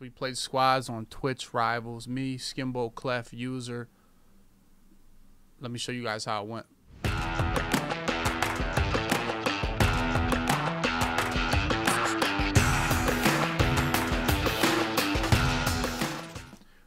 We played squads on Twitch Rivals. Me, Skimbo, Cleff, User. Let me show you guys how it went.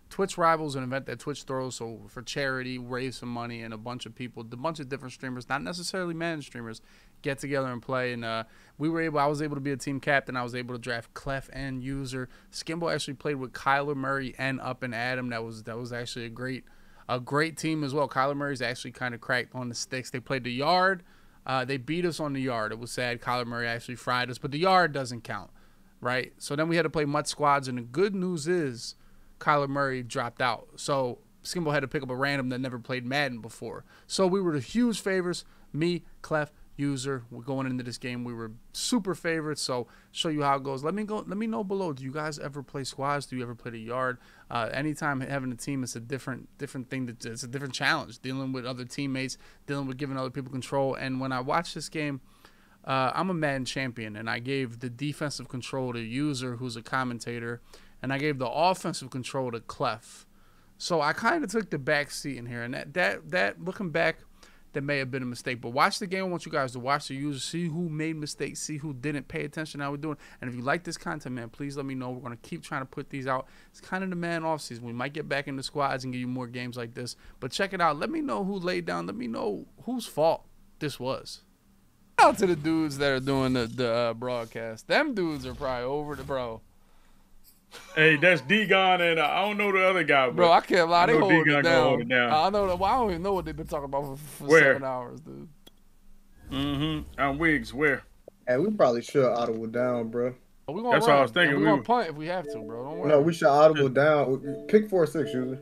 Twitch Rivals, an event that Twitch throws so for charity, raise some money, and a bunch of people, a bunch of different streamers, not necessarily managed streamers, get together and play. And uh, we were able, I was able to be a team captain. I was able to draft Cleff and User. Skimbo actually played with Kyler Murray and Up and Adam. That was that was actually a great, a great team as well. Kyler Murray's actually kind of cracked on the sticks. They played the yard. Uh, they beat us on the yard. It was sad. Kyler Murray actually fried us, but the yard doesn't count, right? So then we had to play MUT squads, and the good news is Kyler Murray dropped out. So Skimbo had to pick up a random that never played Madden before. So we were the huge favors. Me, Cleff, User. We're going into this game. We were super favorites. So show you how it goes. Let me go. Let me know below. Do you guys ever play squads? Do you ever play the yard? Uh, anytime having a team, it's a different different thing. That it's a different challenge. Dealing with other teammates, dealing with giving other people control. And when I watch this game. Uh, I'm a Madden champion, and I gave the defensive control to User, who's a commentator, and I gave the offensive control to Cleff. So I kind of took the back seat in here, and that that that looking back, that may have been a mistake. But watch the game. I want you guys to watch the users, see who made mistakes, see who didn't pay attention how we're doing. And if you like this content, man, please let me know. We're gonna keep trying to put these out. It's kind of the man off season. We might get back into squads and give you more games like this. But check it out. Let me know who laid down. Let me know whose fault this was. Out to the dudes that are doing the the uh, broadcast. Them dudes are probably over the bro. Hey, that's Degon and uh, I don't know the other guy. Bro, I can't lie. They know hold it, down. hold it down. I know that. Well, I don't even know what they've been talking about for, for Where? seven hours, dude. Mm-hmm. I'm Wiggs. Where? Hey, we probably should audible down, bro. Oh, we gonna That's run. what I was thinking. And We we gonna punt if we have to, bro. Don't worry. No, we should audible down. Pick four six usually.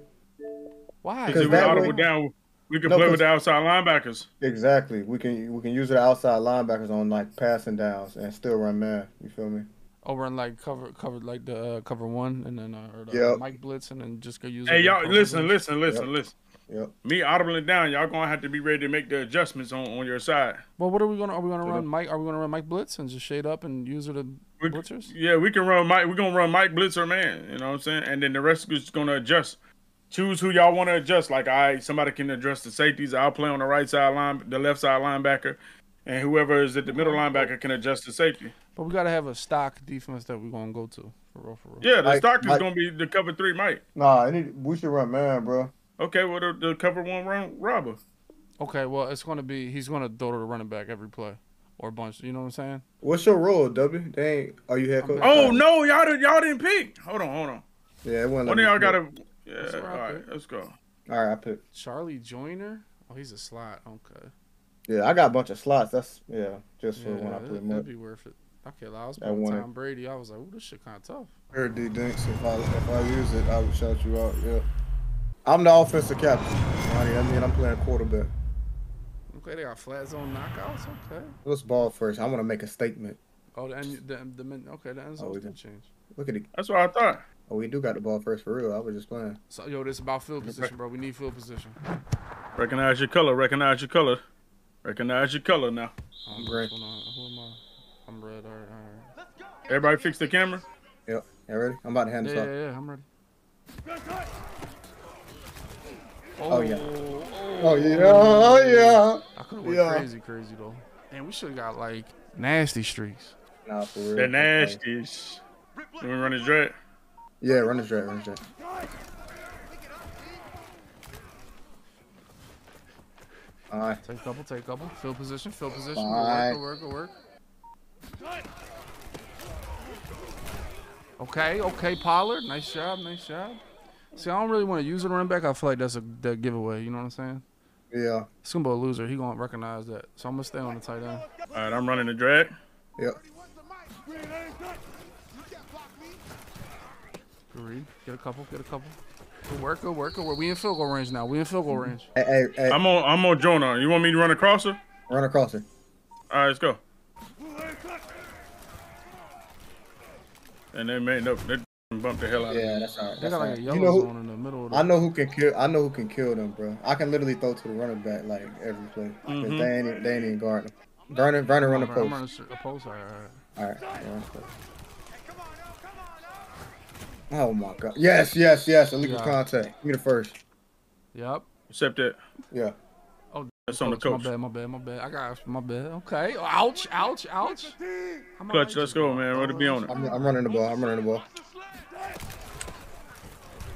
Why? Because if we that audible way- down, we can No, play 'cause- with the outside linebackers. Exactly. We can we can use the outside linebackers on like passing downs and still run man. You feel me? Over in like cover, cover like the uh, cover one, and then uh, or the Yep. Mike Blitz, and then just go use. Hey, y'all, listen, listen, listen, Yep. listen. Yep. Me audibling down, y'all gonna have to be ready to make the adjustments on, on your side. Well, what are we gonna? Are we gonna run Mike? Are we gonna run Mike Blitz and just shade up and use it to We- blitzers? Yeah, we can run Mike. We're gonna run Mike Blitzer, man. You know what I'm saying? And then the rest is gonna adjust. Choose who y'all want to adjust. Like, I somebody can address the safeties. I'll play on the right side line, the left side linebacker, and whoever is at the middle linebacker can adjust the safety. But we gotta have a stock defense that we're gonna go to for real, for real. Yeah, the Mike- stock is Mike- gonna be the cover three Mike. Nah, I need, we should run man, bro. Okay, well the, the cover one run robber. Okay, well it's gonna be he's gonna throw to the running back every play, or a bunch. You know what I'm saying? What's your role, W? They ain't. Are you head coach? Oh no, y'all did, y'all didn't pick. Hold on, hold on. Yeah, it wasn't. One of y'all gotta. Yeah, That's all where I right, pick. let's go. All right, I picked. Charlie Joiner. Oh, he's a slot. Okay. Yeah, I got a bunch of slots. That's yeah, just for Yeah, when I that, play that'd be worth it. Okay, I was playing one- Tom Brady. I was like, ooh, this shit kind of tough. Heard D Dinks. If I if I use it, I would shout you out. Yeah. I'm the offensive captain. Ronnie, I mean, I'm playing quarterback. Okay, they got flat zone knockouts. Okay. Let's ball first. I want to make a statement. Oh, the, end- the, the, okay, the end Oh, zone's we gonna did. change. Look at it. That's what I thought. Oh, we do got the ball first for real. I was just playing. So, yo, this about field position, bro. We need field position. Recognize your color. Recognize your color. Recognize your color now. Um, Red. What's going on? Who am I? I'm red. All right, all right. Everybody fix the camera. Yep. You ready? I'm about to hand Yeah, this yeah, off. yeah. yeah, I'm ready. Oh, yeah. Oh, oh, oh yeah. Oh, oh yeah. I could have went Yeah. crazy, crazy though. Man, we should have got like nasty streaks. Nah, for real. The nasties. Let me run his drag. Yeah, run the straight, run the straight. All right. Take a couple, take a couple. Field position, field position. Good Alright. work, good work, good work. Okay, okay, Pollard. Nice job, nice job. See, I don't really want to use a running back. I feel like that's a that giveaway. You know what I'm saying? Yeah. It's gonna be a loser. He gonna recognize that. So I'm gonna stay on the tight end. All right, I'm running the drag. Yep. Good. Get a couple. Get a couple. Good work. Good work. Good work. We in field goal range now. We in field goal mm-hmm. range. Hey, hey, hey. I'm on. I'm on Jonah. You want me to run across her? Run across it. All right, let's go. And they made up. They bumped the hell out of me. Yeah, that's all right. They That's got like right. a You yellow know zone who? in the middle of the. I know who can kill. I know who can kill them, bro. I can literally throw to the running back like every play. 'Cause Mhm. They ain't even- they ain't even guard them. Vernon, Vernon, run the I'm post. running a post. All right, all right. All right. yeah, run the post. Oh my god. Yes, yes, yes. Illegal Yeah. contact. Give me the first. Yep. Except that Yeah. That's on the coach. My bad, my bad, my bad. I got my bad. Okay. Ouch, ouch, ouch. How am Clutch, let's go, man. Ready to be on it. I'm, I'm running the ball. I'm running the ball.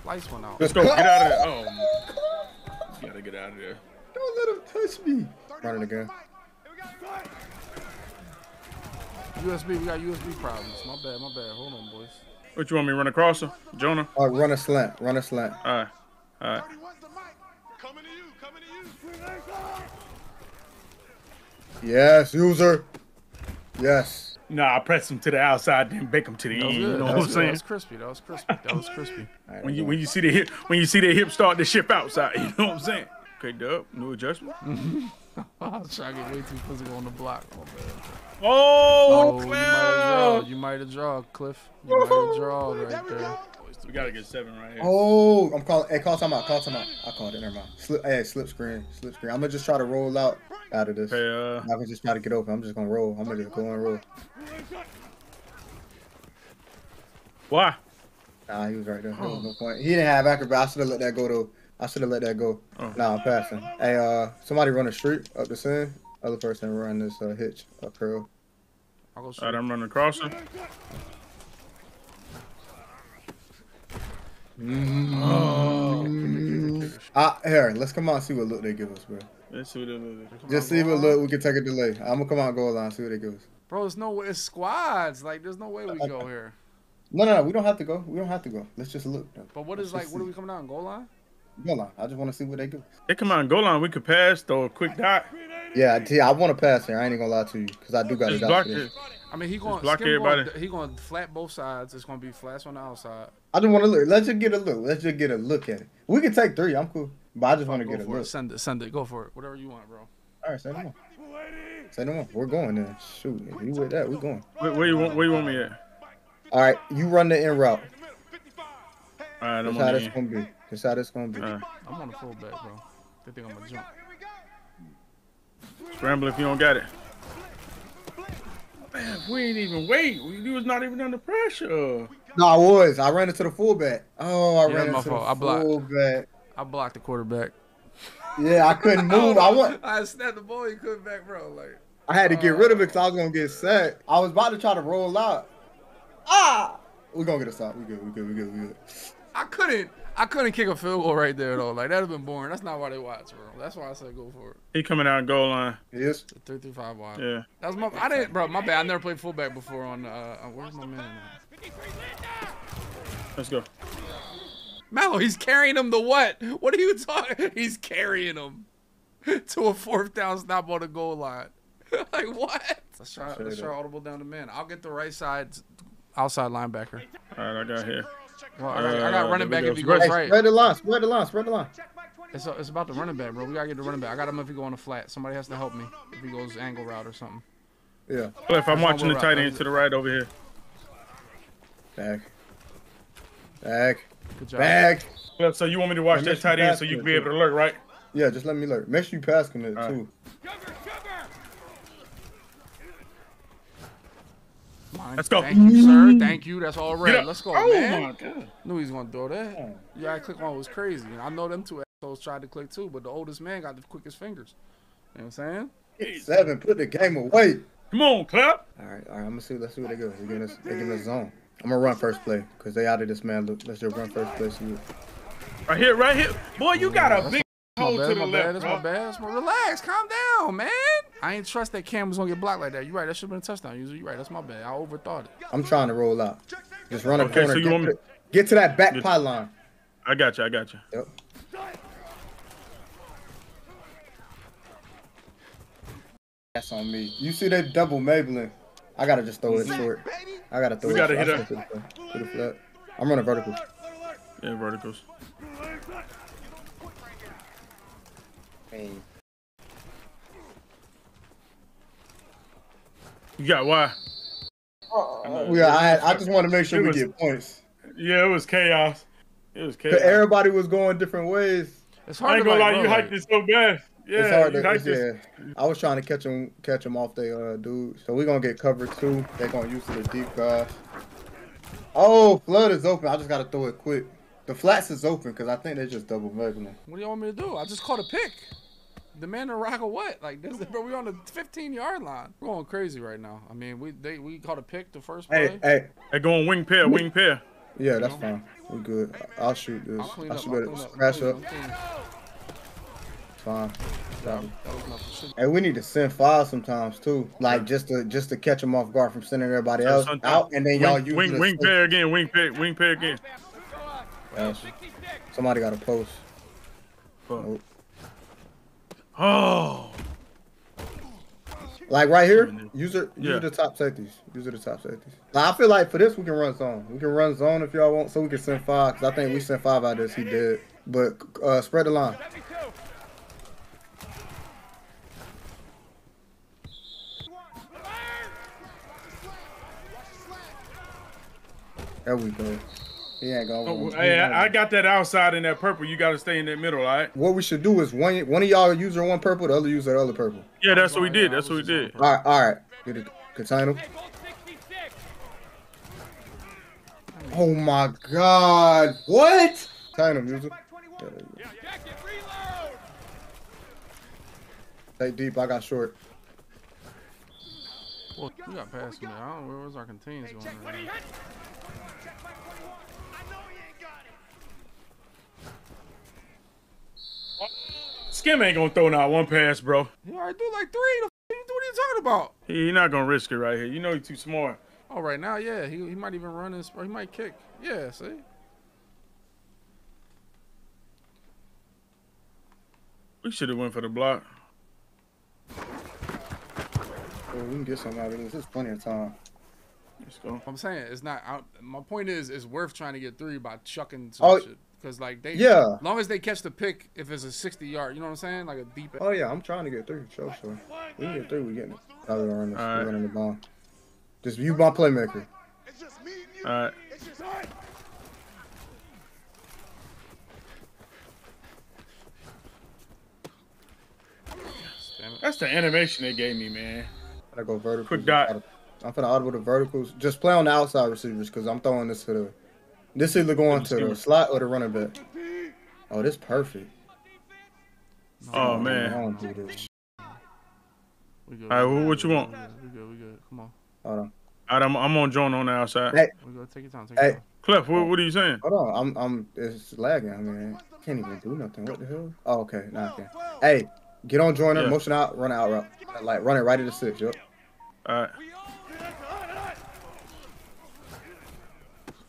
Lights went out. Let's go. Get out of there. Oh, you gotta get out of there. Don't let him touch me. Running again. USB, we got USB problems. My bad, my bad. Hold on, boys. What you want me to run across her? Jonah? Uh, run a slant. Run a slant. All right. All right. Coming to you, coming to you. Yes, user. Yes. Nah, I press him to the outside, then bake him to the That was end. You know that, what was I'm good. that saying? was crispy. That was crispy. That was crispy. When you when you see the hip when you see the hip start to ship outside, you know what I'm saying? Okay, dub, new adjustment. I was trying to get way too physical on the block. My bad. Oh, Oh, you might have Cliff! drawn. You might have drawn, Cliff. You might have drawn right there. We gotta get seven right here. Oh, I'm calling. Hey, call time out. Call time out. I called it. Never mind. Slip. Hey, slip screen. Slip screen. I'm gonna just try to roll out out of this. Okay, uh, I'm gonna just try to get open. I'm just gonna roll. I'm gonna just go and roll. why? Nah, he was right there. There was no point. He didn't have acrobat. I should have let that go though. I should have let that go. Oh. Nah, I'm passing. Hey, uh, somebody run a street up the scene. Other person run this uh, hitch up curl. I'll go shoot. All right, I'm running across her. Ah, here, let's come out and see what look they give us, bro. Let's see what it is. Just see what look we can take a delay. I'm gonna come out and go line, see what they give us. Bro, there's no way. It's squads. Like, there's no way we go here. No, no, no, we don't have to go. We don't have to go. Let's just look. But what is Let's like? What are we coming out? Goal line? Go line. I just want to see what they give They Hey, come on, goal line. We could pass, throw a quick dot. Yeah, I I want to pass here. I ain't gonna lie to you because I do got Just it block out it. I mean, he gonna block to everybody. He going to flat both sides. It's going to be flats on the outside. I just want to look. Let's just get a look. Let's just get a look at it. We can take three. I'm cool, but I just want to Go get a for it. look. Send it. Send it. Go for it. Whatever you want, bro. All right, say no more. Say no more. We're going then. Shoot, if you with that, we're going. Where, where you want? Where you want me at? All right, you run the in route. All right, That's I'm how on this the gonna be. That's how this gonna be. All right. I'm on the fullback, bro. They think I'm gonna jump. Scramble if you don't got it. Man, we ain't even wait. We, we was not even under pressure. No, I was. I ran into the fullback. Oh, I Yeah, ran my into fault. I the blocked. fullback. I blocked the quarterback. Yeah, I couldn't move. I want. I snapped the ball. He couldn't back, bro. Like, I had to get rid of it because I was gonna get sacked. I was about to try to roll out. Ah, we're gonna get a stop. We good. We good. We good. We good. I couldn't. I couldn't kick a field goal right there though. Like that'd have been boring. That's not why they watch, bro. That's why I said go for it. He coming out goal line. Yes. The three through five wide. Yeah. That was my. I didn't, bro. My bad. I never played fullback before. On uh, uh where's my man? at? Let's go. Mallow, he's carrying him to what? What are you talking? He's carrying him to a fourth down stop on the goal line. like what? Let's try. Let's try audible down the man. I'll get the right side, outside linebacker. All right, I got here. Well, I got, I got Uh, running back we if he go. goes Hey, right. spread the line. Spread the line. Spread the line. It's, it's about the running back, bro. We gotta get the running back. I got him if he go on the flat. Somebody has to help me if he goes angle route or something. Yeah. Cliff, I'm That's watching the all tight end to the right over here. Back. Back. Good job. Back. Cliff, so you want me to watch Yeah, that tight end so you can be able to alert, right? Yeah, just let me look. Make sure you pass commit All right. too. Mine. Let's go. Thank you, sir. Mm-hmm. Thank you. That's all Get right. up. Let's go, oh man. my god. Knew he was gonna throw that. Yeah, I click on it was crazy. I know them two assholes tried to click too, but the oldest man got the quickest fingers. You know what I'm saying? Seven. Put the game away. Come on, Cliff. All right. All right. I'm gonna see. Let's see what they go. They giving us. They giving us zone. I'm gonna run first play because they out of this man. Look, let's just run first play. See what. Right here, right here. Boy, you got a big My hole to the my left, that's bro. my bad. That's my relax, calm down, man. I ain't trust that Cam was gonna get blocked like that. You right, that should have been a touchdown. User, you right, that's my bad. I overthought it. I'm trying to roll out. Just run a Okay, corner. so you get, want to, me- the- get to that back Good. pylon. I got you, I got you. Yep. That's on me. You see that double Maybelline? I gotta just throw it short. I gotta throw We it gotta short. hit I her. still To the, flat. to the flat. I'm running vertical. Yeah, verticals. You got why? We got, I, had, I just want to make sure It we was- get points. Yeah, it was chaos. It was chaos. Cause everybody was going different ways. It's I hard ain't to gonna like, lie, you bro, hyped like, it so bad. Yeah, it's hard to, hyped it's, yeah. I was trying to catch them, catch them off their uh, dude. So we're gonna get covered too. They're gonna use the deep guys. Oh, flood is open. I just gotta throw it quick. The flats is open because I think they're just double measuring. What do you want me to do? I just caught a pick. The man to rock or what? Like this, bro. We on the 15 yard line. We're going crazy right now. I mean, we they we caught a pick the first play. Hey, hey. They going wing pair, wing pair. Yeah, that's fine. We're good. I'll shoot this. I'll I up. should I'll better clean up. scratch I'll up. up. Fine. That was nothing. Hey, we need to send files sometimes too, like just to just to catch them off guard from sending everybody else Sometimes- out, and then y'all use wing, wing pair again, wing pair, wing pair again. Yes. Somebody got a post. Nope. Oh, Like right here, use it. Use Yeah. the top safeties. Use the top safeties. Like, I feel like for this we can run zone. We can run zone if y'all want, so we can send five. Cause I think we sent five out of this. He did, but uh, spread the line. There we go. He ain't gonna. Oh, hey, I, I got that outside in that purple. You got to stay in that middle, all right? What we should do is one one of y'all user one purple, the other user the other purple. Yeah, that's what we did. That's what we did. All right, all right. Get it. Contain him. Oh my God! What? Contain him, user. Yeah, there you. Take deep. I got short. Well, we got past me. I don't know where's our contains going. Right now. Skim ain't gonna throw not one pass, bro. He already do like three. The f- what are you talking about? He, he not gonna risk it right here. You know he's too smart. Oh, right now, yeah. He, he might even run his. Or he might kick. Yeah, see. We should have went for the block. Oh, we can get something out of this. There's plenty of time. Let's go. I'm saying it's not. I, my point is, it's worth trying to get three by chucking some Oh, shit. Because like they, yeah. long as they catch the pick, if it's a 60 yard, you know what I'm saying, like a deep. Oh yeah, I'm trying to get three. Sure, sure. We get three. We getting it. Oh, we're running. All right. Running the bomb. Just you, my playmaker. It's just me and you. All right. It's just us. That's the animation they gave me, man. I go vertical. Quick dot. I'm finna audible the verticals. Just play on the outside receivers because I'm throwing this to the. This either going to the slot or the running back. Oh, this perfect. Oh, oh man. I man. don't do this. We good. All right, we what you want? We good. We good. Come on. Hold on. All right, I'm, I'm on joint on the outside. Hey. We go. Take your time. Take Hey. your time. Cleff, what, oh. what are you saying? Hold on. I'm. I'm. It's lagging. I mean, I can't even do nothing. What the hell? Oh, okay. Now I can. Hey, get on joiner. Yeah. Motion out. Run out route. Like run it right at the six. Yep. All right.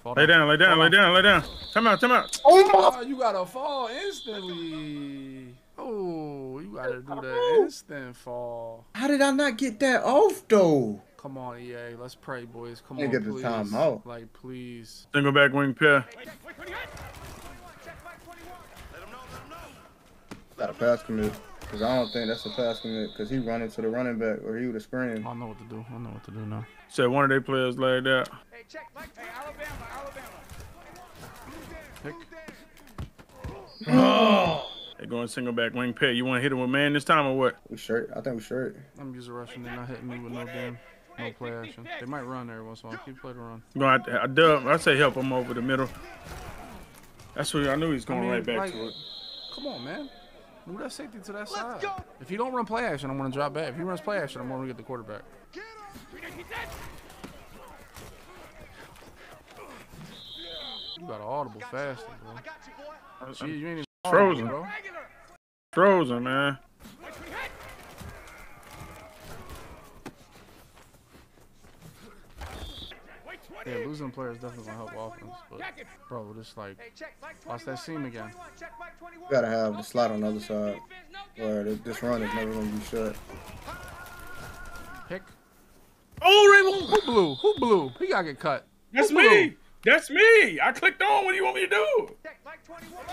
Fall Lay down, lay down, lay down, lay down. Come out, come out. Oh Oh, you gotta fall instantly. Oh, you gotta do that instant fall. How did I not get that off though? Come on, EA. Let's pray, boys. Come Can't on, get the please. time out. Like, please. Single back wing pair. Got a pass commit. Cause I don't think that's a pass commit. Cause he running to the running back or he would have screened. I don't know what to do. I know what to do now. Said one of their players laid out. Hey, check. Hey, Alabama, Alabama. Pick. They going single back wing pair. You want to hit him with man this time or what? We shirt. I think we shirt. I'm using rushing. They're not hitting me with no damn, no play action. They might run every once in a while. Keep play to run. Going to, I dub. I say help him over the middle. That's what I knew he was going I mean, right back like- to it. Come on, man. Move that safety to that side. If he don't run play action, I'm gonna drop back. If he runs play action, I'm gonna get the quarterback. You got an audible faster, bro. I got you, boy. Gee, you ain't even Frozen. bro. Frozen, man. Yeah, losing players definitely gonna help offense, but bro, just like Hey, Watch that seam again. 21, Check Mike 21. We gotta have the slot on the other side. Where this- this run is never gonna be shut. pick. Oh, Who blew? Who blew? He gotta get cut. that's me. That's me. I clicked on. What do you want me to do? Check Mike 21.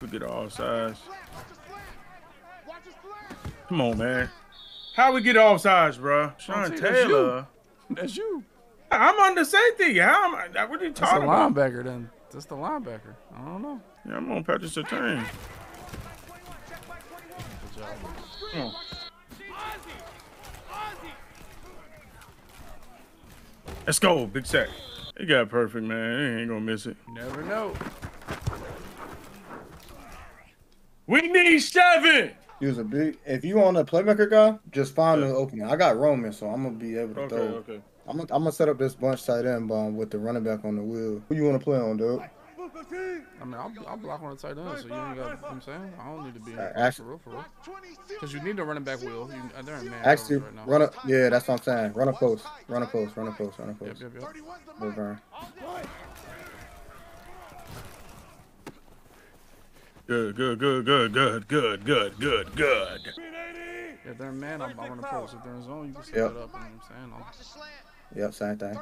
We get all sides. Flat. Watch his flat. Watch his flat. Come on, man. How we get off sides, bro? Sean see, that's Taylor. That's you. I'm on the safety. How am I? What are you That's the talking about? linebacker then. That's the linebacker. I don't know. Yeah, I'm on Patrick Surtain. Check hmm. Mike 21. Good job. Come. Let's go. Big sack. He got perfect, man. He ain't gonna miss it. Never know. We need seven. Use a big. If you on a playmaker guy, just find the opening. I got Roman, so I'm gonna be able to Okay, throw. okay. I'm gonna, I'm gonna set up this bunch tight end bomb with the running back on the wheel. Who you want to play on, dude? I mean, I'll, I'll block on the tight end, so you ain't got. You know what I'm saying I don't need to be Uh, for real, for real. Because you need a running back wheel. You, uh, they're in man Actually, right now. run a yeah. That's what I'm saying. Run a post. Run a post. Run a post. Run a Yep, post. yep, yep. Move around. Good, good, good, good, good, good, good, good, good. If they're in man, I'm, I'm running post. If they're in zone, you can set Yep. it up. You know what I'm saying? I'll, Yep, same thing.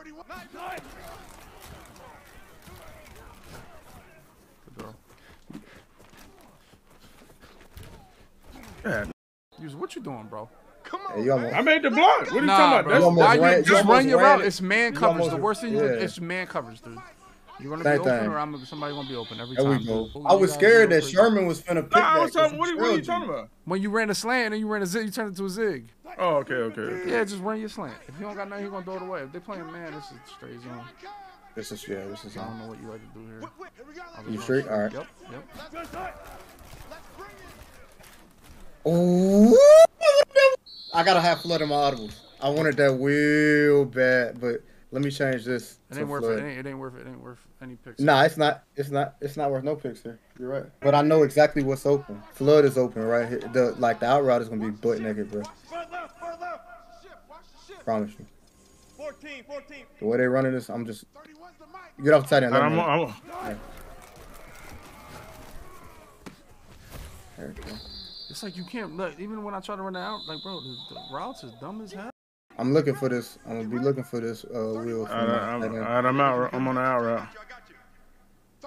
good throw. Yeah. Use what you doing, bro? Come on, you almost, I made the block. What are you Nah, talking bro. about? almost you ran- you just run your ran route? It's man coverage. almost- the worst thing you yeah. can, it's man coverage, dude. You're gonna Same be open, thing. or I'm somebody gonna be open every there time. we go. dude. I was scared that. Sherman was finna pick Nah, I that. was talking. 'cause What, are- what are you talking about? When you ran a slant and you ran a zig, you turned it to a zig. Oh, okay, okay. okay. Yeah, just run your slant. If you don't got nothing, you gonna throw it away. If they playing man, this is straight zone. This is yeah. This is. I don't know what you like to do here. I You just sure? run- All right. Yep, yep. Ooh. I gotta have flood in my audibles. I wanted that real bad, but let me change this. It ain't worth flood. it. It ain't, it ain't worth it. It ain't worth any picks. Nah, it's not. It's not. It's not worth no picks here. You're right. But I know exactly what's open. Flood is open right here. The like the out route is gonna be butt naked, bro. Promise you. 14, 14. The way they running this, I'm just get off the tight end. let I'm, me- I'm, There we go. It's like you can't look. Even when I try to run it out, like bro, the, the routes is dumb as hell. I'm looking for this. I'm gonna be looking for this uh, wheel. all from I'm, all end. I'm out. I'm on the out route.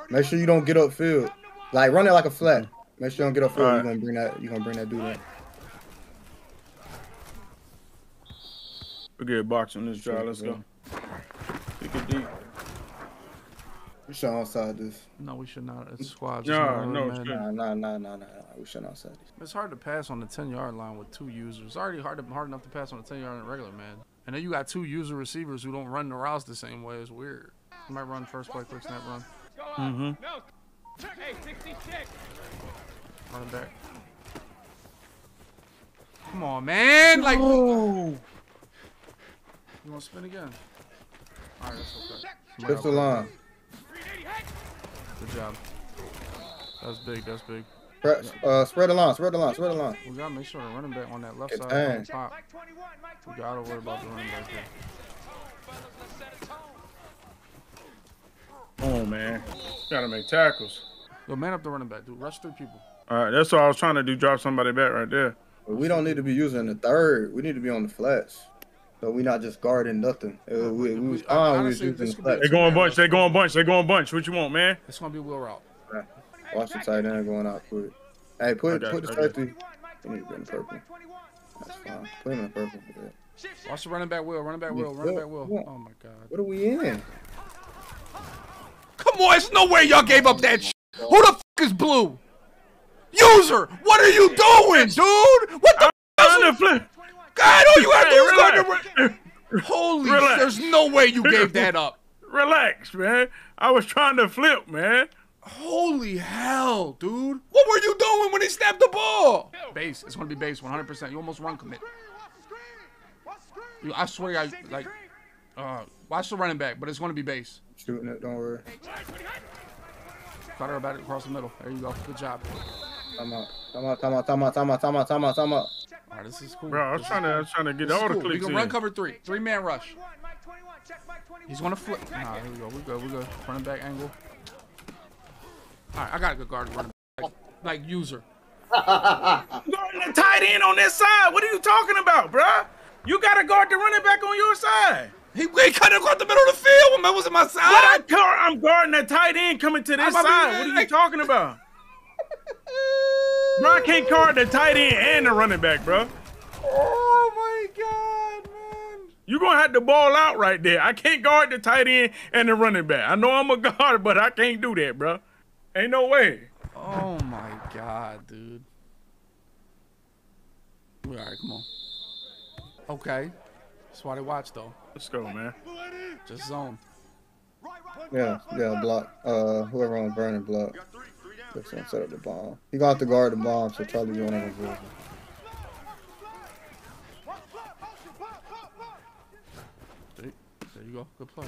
Make sure you don't get upfield. Like run it like a flat. Make sure you don't get upfield. You're gonna bring that. You're gonna bring that dude in. We get box on this drive. Let's go. Pick it deep. We should outside this. No, we should not. It's squads. Nah, It's not no, really it's man. Nah, nah, nah, nah, nah. nah. We should outside this. It's hard to pass on the 10 yard line with two users. It's already hard, to, hard enough to pass on the 10 yard in regular, man. And then you got two user receivers who don't run the routes the same way. It's weird. You might run first play, quick snap run. Mm-hmm. Hey, 66. Run back. Come on, man. Like, you want to spin again? All right, that's okay. Somebody Lift the line. Good job. That's big. That's big. Spread, uh, spread the line. Spread the line. Spread the line. We gotta make sure the running back on that left Good side time. don't pop. We gotta worry about the running back here. Oh man, gotta make tackles. Yo, man up the running back, dude. Rush three people. All right, that's what I was trying to do. Drop somebody back right there. But we don't need to be using the third. We need to be on the flats. So we not just guarding nothing. Uh, we, we was We- fine. We was using this the could be a flats. They going bunch. They going bunch. They going bunch. What you want, man? It's gonna be a wheel route. Watch the tight end going out quick. Hey, put I got put the I got safety. He need to be in purple. That's fine. Put him in purple. Yeah. Watch the running back wheel. Running back Yeah, wheel. Running back wheel. Oh my god. What are we in? Come on, it's no way y'all gave up that. Sh- Who the f- is blue? User, what are you doing, dude? What the? F- Trying to is flip. God, all you gotta do is Hey, guard the relax. run- Holy, Relax. there's no way you gave that up. Relax, man. I was trying to flip, man. Holy hell, dude. What were you doing when he snapped the ball? Base. It's gonna be base 100%. You almost run commit. You, I swear, I like. Uh, watch the running back, but it's gonna be base. Shooting it. Don't worry. Got her about it across the middle. There you go. Good job. Time out. Time out. Time out. Time out. Time out. Time out. Time out. Time out. All right, this is cool. Bro, I was trying to, I cool. was trying to get This all the cool. We clicks can in. run cover three. Three man rush. He's gonna flip. Nah, here we go. We good. We good. Running back angle. All right, I got a good guard running back. Like, like user. Guarding the tight end on this side. What are you talking about, bruh? You gotta guard the running back on your side. He, he cut across the middle of the field when man was in my But side. I guard, I'm guarding the tight end coming to this I'm about to side. What are you talking about? Bro, I can't guard the tight end and the running back, bro. Oh my god, man. You're gonna have to ball out right there. I can't guard the tight end and the running back. I know I'm a guard, but I can't do that, bro. Ain't no way. Oh my god, dude. All right, come on. Okay. That's why they watch though. Let's go, man. Just zone. Yeah, yeah, block. Uh, whoever on burning block. Got three. Three gonna set up the bomb. He gonna have to guard the bomb, so Charlie going on the See? There you go. Good play.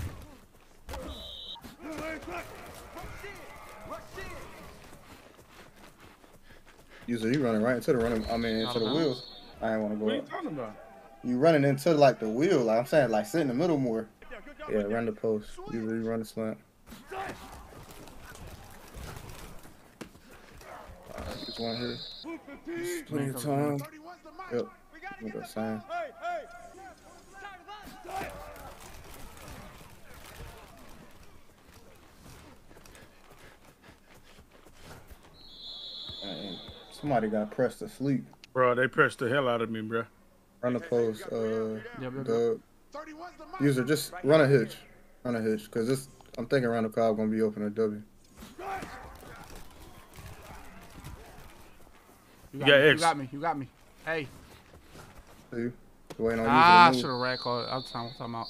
User, you running right into the running. I mean, into the Uh-huh. wheels. I ain't want to What go are you up. talking about? You running into like the wheel. Like I'm saying, like sit in the middle more. Yeah, run the post. User, you run the slant. Alright, just one here. Plenty of time. Yep. Look at sign. Dang, Somebody got pressed to sleep. Bro, they pressed the hell out of me, bro. Run the post, uh, Yep, yep, yep. User, just run a hitch. Run a hitch, cause this. I'm thinking Randall Cobb gonna be open at W. You got me. You got me. You got me. Hey. See, waiting on Ah, I should have racked all the time. I'm talking talking about.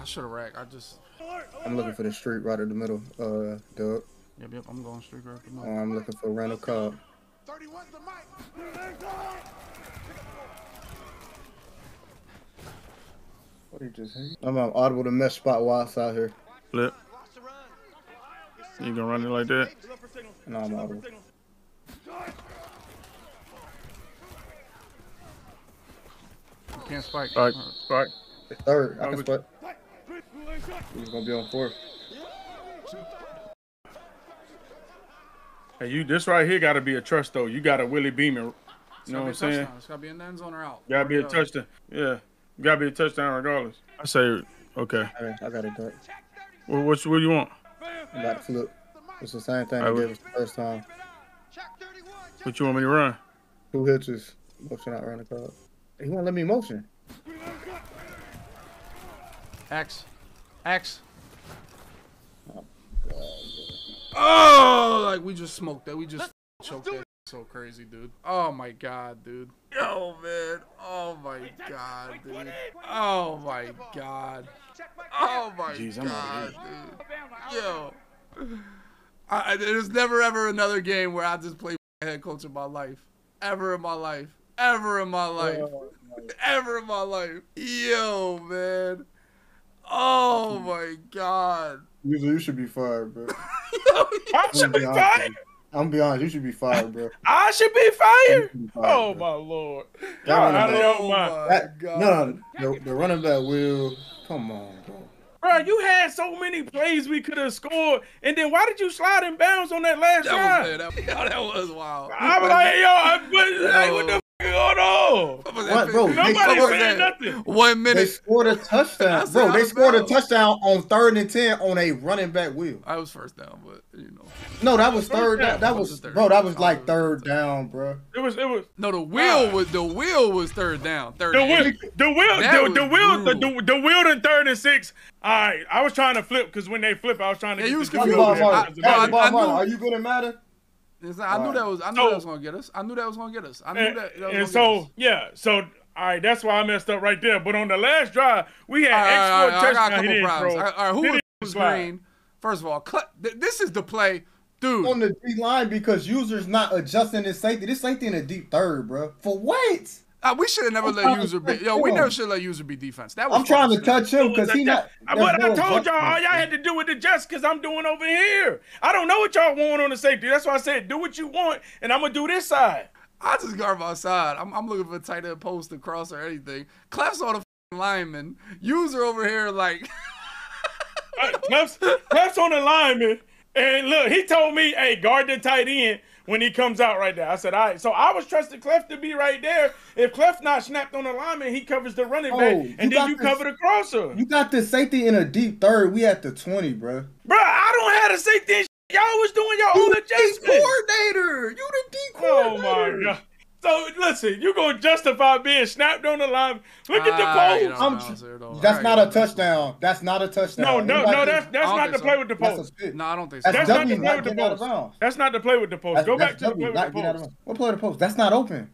I should have racked. I just. I'm looking for the street right in the middle. Uh, Doug. Yep, yep. I'm going straight right in Oh, for I'm looking for Randall Cobb. What you just hit? I'm um, audible to mess spot whilst out here. Flip. You gonna run it like that? No, I'm audible. Can't spike. All right, all right. Third, I can we- spot. He's gonna be on fourth. Hey, you this right here got to be a trust though. You got a Willie Beamen. You know what I'm saying? It's gotta be in the end zone or out. Gotta be a touchdown. Yeah, gotta be a touchdown regardless. I say okay. All right, I got it, Doug. Well, what what do you want? I got to flip. It's the same thing I they would- the first time. What you want me to run? Two hitches. Motion out Randall Cobb. He won't let me motion. X. X. Oh, like we just smoked that. We just choked that. So crazy, dude. Oh my god, dude. Yo, man. Oh my god, dude. Oh my god. Oh my Jeez, I'm god, over dude. Yo. I, I- there's never ever another game where I just play head coach in my life. Ever in my life. Ever in my life. Oh, ever in my life. Yo, man. Oh my god. Usually you should be fired, bro. I should be be honest with fired. you. I'm gonna be honest, you should be fired, bro. I should be fired. should be fired, Oh bro. my lord. That Y'all running out of your mind. my That, god. no, no, the, the running back will. Come on, bro. Bro, you had so many plays we could have scored, and then why did you slide in bounds on that last That was, drive? that, yo, that was wild. I'm like, yo, I, what, like, what the f- going on? What bro? They- Nobody What was saying that? nothing. One minute. They scored a I touchdown, bro. They of scored a touchdown on third and ten on a running back wheel. I was first down, but you know. No, that was third. down. That, that was was third? bro. That was like was third down, bro. It was, it was. No, the wheel was the wheel was third down. Third The wheel, the wheel, the, was the wheel, the, the, the wheel in third and six. All right, I was trying to flip because when they flip, I was trying to. Yeah, get you was the confused. wheel Bob I- there Marley. because of I- That's that. I Bob Marley. knew- Are you good at Madden? It's not- I knew Alright. that was. I knew So- that was gonna get us. I knew that was gonna get us. I knew And, that. that was and so get us. yeah, so all right, that's why I messed up right there. But on the last drive, we had All right, X all for a right, all right, I got a couple problems. All right, all right, who was, didn't green? First of all, Cle- th- this is the play, dude. On the D line because users not adjusting his safety. This safety in a deep third, bro. For what? Uh, we should have never I'm let user be. Yo, we never should let user be defense. That was I'm trying to touch him because he not. But I told y'all, all y'all had to do with the just because I'm doing over here. I don't know what y'all want on the safety. That's why I said do what you want, and I'm gonna do this side. I just guard my side. I'm, I'm looking for a tight end post across or anything. Cleff's on the f***ing lineman. User over here like. Cleff's, Cleff's on the lineman, and look, he told me, "Hey, guard the tight end." When he comes out right there, I said, "All right." So I was trusting Cleff to be right there. If Cleff not snapped on the lineman, he covers the running Oh, back, and then you this- cover the crosser. You got the safety in a deep third. We at the 20, bro. Bro, I don't have to say this. Y'all was doing your You own adjustment. coordinator. You the D Oh my god. So listen, you gonna justify being snapped on the line? Look at the you post. I'm no, tr- sir, no. That's All not a touchdown. That's not a touchdown. No, no, Anybody no. can- That's that's I don't not to so. play with the that's post. No, I don't think so. That's That's not W to play with the getting post. That's not to play with the post. Go back to the play with the getting post. What play the post? That's not open.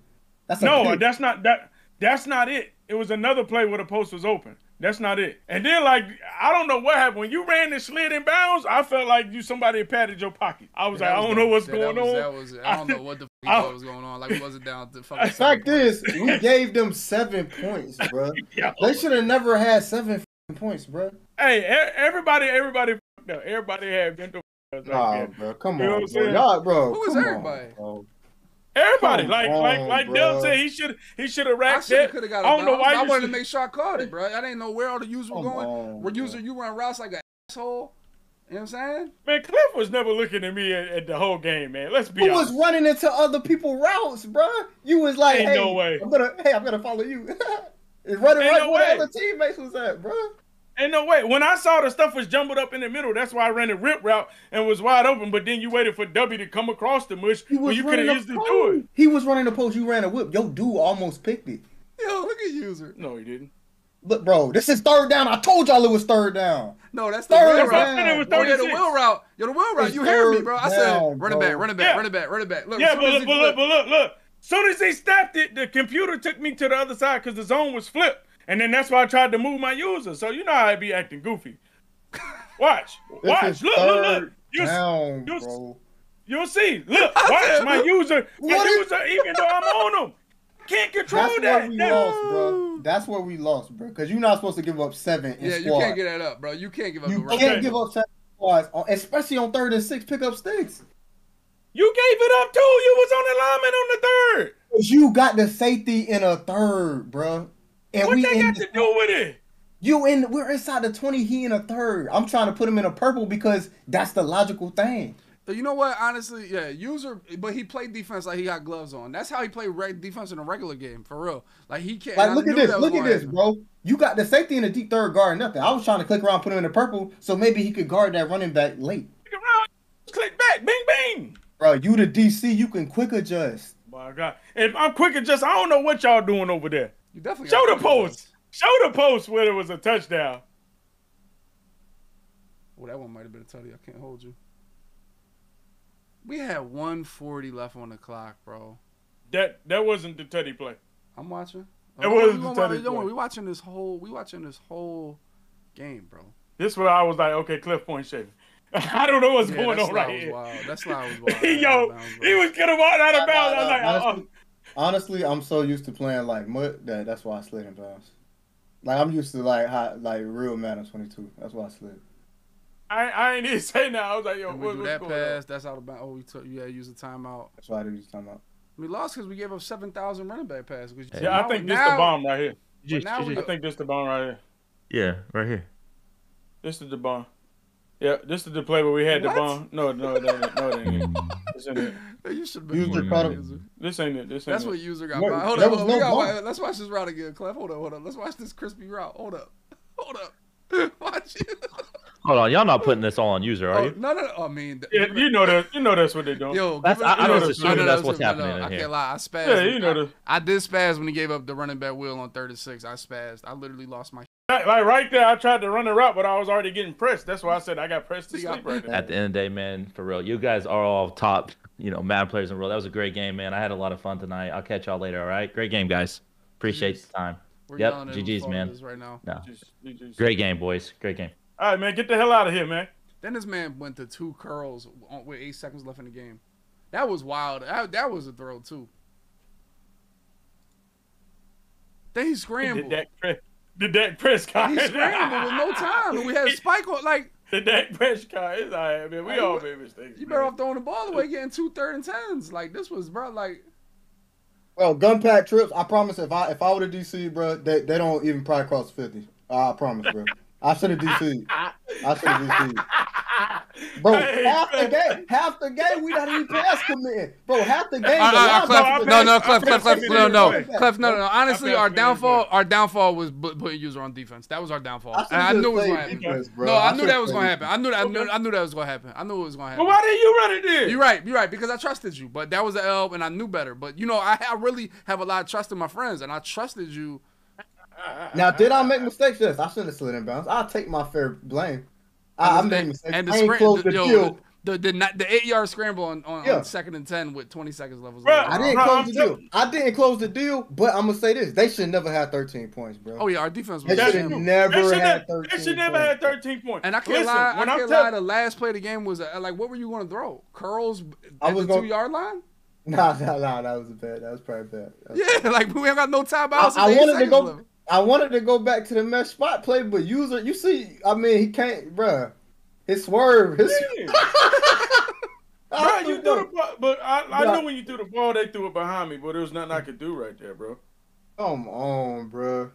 That's a No, pick. that's not that. That's not it. It was another play where the post was open. That's not it. And then like I don't know what happened when you ran and slid in bounds. I felt like you somebody had patted your pocket. I was That like, I don't the- know what's that- going that was, on. That was, I don't know what the fuck I- was going on. Like, we wasn't down to fucking. The seven fact is, we gave them seven points, bro. Yeah. They should have never had seven f***ing points, bro. Hey, e- everybody, everybody, everybody had mental. f- Nah, Like, bro, come You on, bro. Y'all, bro. Who is come on, everybody? bro. Everybody, Come like, like, on, like bro. Dub said, he should, he should have I racked should that. could have got. I don't know why I you wanted to make sure I caught it, bro. I didn't know where all the users were going. on, where bro. user you run routes like an asshole. You know what I'm saying? Man, Cliff was never looking at me at, at the whole game, man. Let's be Who was running into other people routes, bro? You was like, Ain't hey, no way. I'm gonna, hey, I'm gonna follow you. it's running Ain't right no where way. the other teammates was at, bro. Ain't no way. When I saw the stuff was jumbled up in the middle, that's why I ran the rip route and was wide open. But then you waited for W to come across the mush He when was you could running have a easily do it. He was running the post. You ran a whip. Yo, dude almost picked it. Yo, look at user. No, he didn't. Look, bro, this is third down. I told y'all it was third down. No, that's the Third wheel That's why I route. said it was down. Oh, yeah, the wheel route. Yo, the wheel route. It's You hear me, bro? I said, down, run it bro. back, run it back, Yeah. run it back, run it back. Look, Yeah, but look, but look, flipped- but look, look. Soon as he snapped it, the computer took me to the other side because the zone was flipped. And then that's why I tried to move my user. So you know how I be acting goofy. Watch. Watch. is Look, look, look. third You, down, you- bro. you'll see. Look, watch my user. My What is- user, even though I'm on him, can't control That's that. where we That- lost, bro. That's where we lost, bro. Because you're not supposed to give up seven in Yeah, you can't get that up, bro. You can't give up You the can't Okay. give up seven squads, especially on third and six pickup sticks. You gave it up too. You was on the lineman on the third. Cause you got the safety in a third, bro. And What we they got the- to do with it? you in we're inside the twenty. He in a third. I'm trying to put him in a purple because that's the logical thing. You know what? Honestly, yeah, user, but he played defense like he got gloves on. That's how he played reg- defense in a regular game, for real. Like he can't. Like, look at this. Look at this, happen. bro. You got the safety in the deep third guard. Nothing. I was trying to click around, put him in the purple, so maybe he could guard that running back late. Click around, click back, bing, bing. Bro, you the DC. You can quick adjust. My God, if I'm quick adjust, I don't know what y'all doing over there. You definitely Show the post. Show the post where it was a touchdown. Well, that one might have been a tutty. I can't hold you. We had 140 left on the clock, bro. That that wasn't the tutty play. I'm watching. It Oh, was we the gonna- tutty don't worry, play. we watching this whole. We watching this whole game, bro. This where I was like, okay, Cliff Point shaving. I don't know what's Yeah, going on right was here. wild. That slide was wild. Yo, Out of bounds, bro. he was gonna walk out of bounds. I was like, oh, honestly, honestly, I'm so used to playing like mud that that's why I slid in bounds. Like I'm used to like hot, like real Madden 22. That's why I slid. I, I ain't even say now. I was like, yo, And we what, do what's that going pass. That's out of bounds. Oh, we took. Yeah, use a timeout. That's why I do this time out. We lost because we gave up 7,000 running back passes. on? Yeah, I think this the bomb right here. But now we I think this the bomb right here. Yeah, right here. This is the bomb. Yeah, this is the play where we had What? the bomb. No, no, no, no, no, it ain't. This ain't it. You should have User been caught him. This ain't it. This ain't That's it. what user got. Wait. Hold there up, hold no We let's watch this route again, Cleff. Hold up, hold up. Let's watch this crispy route. Hold up, hold up. Watch it. Hold on, y'all not putting this all on user, are Oh, you? no, no, no. I mean, th- Yeah, you know that. You know that's what they're doing. Yo, That's- give it- I- I no, just no, no, assume no, that's no, what's no, happening no, in I here. can't lie. I spazzed. Yeah, you know I, the- I did spaz when he gave up the running back wheel on 36. I spazzed. I literally lost my. Like, like right there, I tried to run the route, but I was already getting pressed. That's why I said I got pressed to You sleep right there. At the end of the day, man, for real, you guys are all top, you know, mad players in the world. That was a great game, man. I had a lot of fun tonight. I'll catch y'all later. All right, great game, guys. Appreciate the time. We're Yep, yelling GG's, man. this Right now. No, Just- you just- great game, boys. Great game. All right, man, get the hell out of here, man. Then this man went to two curls with eight seconds left in the game. That was wild. That, that was a throw too. Then he scrambled. Did scrambled. that press? Did that press He scrambled with no time, and we had a Spike on. Like Did that press card? It's all right, man. We Hey, all you- made mistakes. you better off throwing the ball away, getting two third and tens. Like this was, bro. Like Well, gun pack trips. I promise. If I if I were to DC, bro, they, they don't even probably cross fifty. I promise, bro. I should have DC. I should have DC. Bro, Hey, half the game, half the game, we not even pass committing. Bro, half the game. All the right, all right, linebackers Cleff, no, no, I Cleff, Cleff, Cleff, no, no, the. Cleff, no, no, no. Honestly, our him in the way. downfall, our downfall was bu- putting user on defense. That was our downfall. I And I knew it was played gonna happen. defense, bro. No, I, I knew that was gonna happen. I knew that. I knew, I knew that was gonna happen. I knew it was gonna happen. But why didn't you run it then? You're right. You're right because I trusted you, but that was an L, and I knew better. But you know, I, I really have a lot of trust in my friends, and I trusted you. Now, did I make mistakes? Yes, I shouldn't have slid in bounds. I'll take my fair blame. I, I And made the- mistakes. and the I ain't scram- close the- the yo, deal. The the not, the eight yard scramble on, on, Yeah. on second and ten with 20 seconds left. Was Bruh, I didn't Bro, close I'm the tell- deal. I didn't close the deal, but I'm gonna say this: they should never have 13 points, bro. Oh yeah, our defense They was should That's have true. never They should had have- 13 They should never points. had 13 points. And I can't Listen, lie, I can't I'm lie. The last play of the game was uh, like, what were you going to throw? Curls I at was the gonna- two yard line? Nah, nah, nah. That was a bad. That was probably bad. Was- Yeah, like we ain't got no I, timeouts. I and eight wanted to go. left. I wanted to go back to the mesh spot play, but user, you see, I mean, he can't, bruh. His swerve, his. Bro, you threw the ball, but I, I know when you threw the ball, they threw it behind me, but there was nothing I could do right there, bro. Come on, bruh.